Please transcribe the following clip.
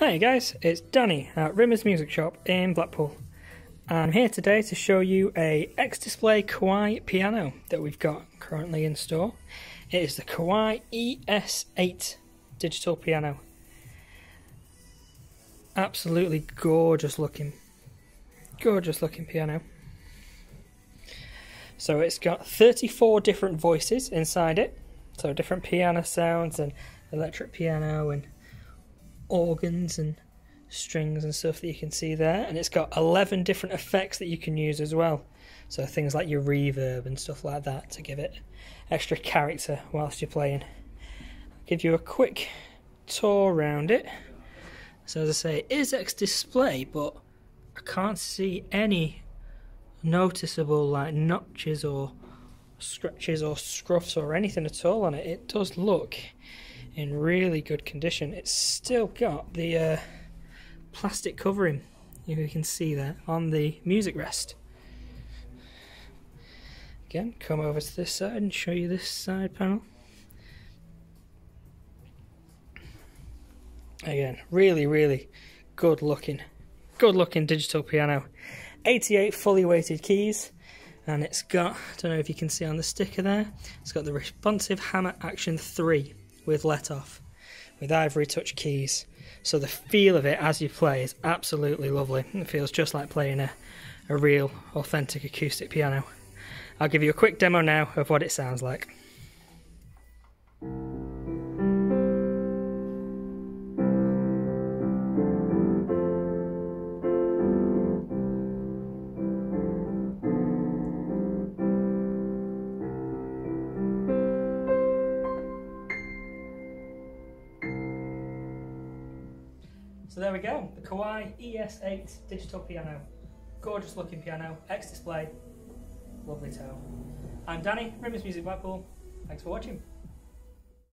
Hi guys, it's Danny at Rimmer's Music Shop in Blackpool. I'm here today to show you a X-Display Kawai piano that we've got currently in store. It is the Kawai ES8 digital piano. Absolutely gorgeous looking. Gorgeous looking piano. So it's got 34 different voices inside it. So different piano sounds and electric piano and organs and strings and stuff that you can see there. And it's got 11 different effects that you can use as well. So things like your reverb and stuff like that to give it extra character whilst you're playing. I'll give you a quick tour around it. So as I say, it is X display, but I can't see any noticeable like notches or scratches or scruffs or anything at all on it. It does look in really good condition. It's still got the uh, plastic covering, you can see there, on the music rest. Again, come over to this side and show you this side panel. Again, really, really good looking, good looking digital piano. 88 fully weighted keys, and it's got, I don't know if you can see on the sticker there, it's got the responsive hammer action 3 with let off, with ivory touch keys. So the feel of it as you play is absolutely lovely. It feels just like playing a, a real, authentic acoustic piano. I'll give you a quick demo now of what it sounds like. So there we go, the Kawai ES8 digital piano. Gorgeous looking piano, X display, lovely tone. I'm Danny, Rimmer's Music Blackpool. Thanks for watching.